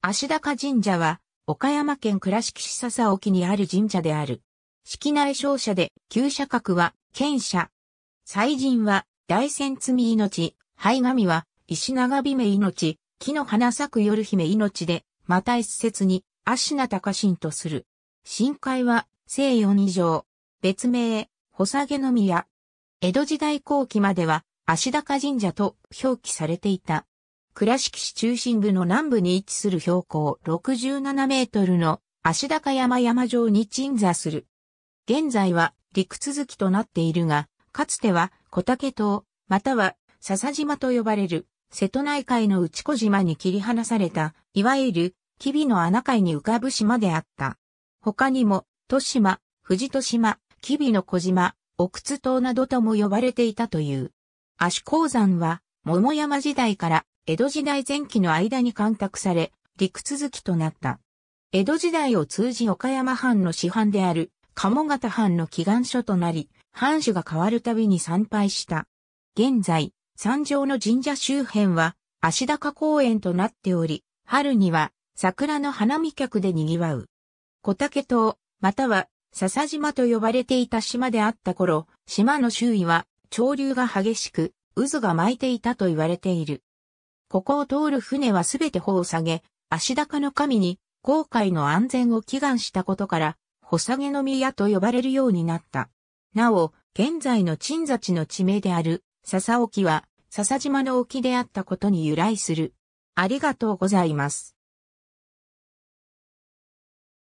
足高神社は、岡山県倉敷市笹沖にある神社である。式内商社で、旧社格は、県社。祭神は、大仙積命、灰神は、石長姫命、木の花咲く夜姫命で、また一説に、足名高神とする。深海は、西洋二条。別名、保下宮。江戸時代後期までは、足高神社と表記されていた。倉敷市中心部の南部に位置する標高67メートルの足高山山上に鎮座する。現在は陸続きとなっているが、かつては小竹島、または笹島と呼ばれる瀬戸内海の内小島に切り離された、いわゆる吉備の穴海に浮かぶ島であった。他にも、豊島、藤戸島、吉備の小島、奥津島などとも呼ばれていたという。足鉱山は、桃山時代から江戸時代前期の間に干拓され、陸続きとなった。江戸時代を通じ岡山藩の師範である鴨形藩の祈願所となり、藩主が変わるたびに参拝した。現在、山上の神社周辺は足高公園となっており、春には桜の花見客で賑わう。小竹島、または笹島と呼ばれていた島であった頃、島の周囲は潮流が激しく、渦が巻いていたと言われている。ここを通る船はすべて帆を下げ、足高の神に航海の安全を祈願したことから、穂下げの宮と呼ばれるようになった。なお、現在の鎮座地の地名である笹沖は、笹島の沖であったことに由来する。ありがとうございます。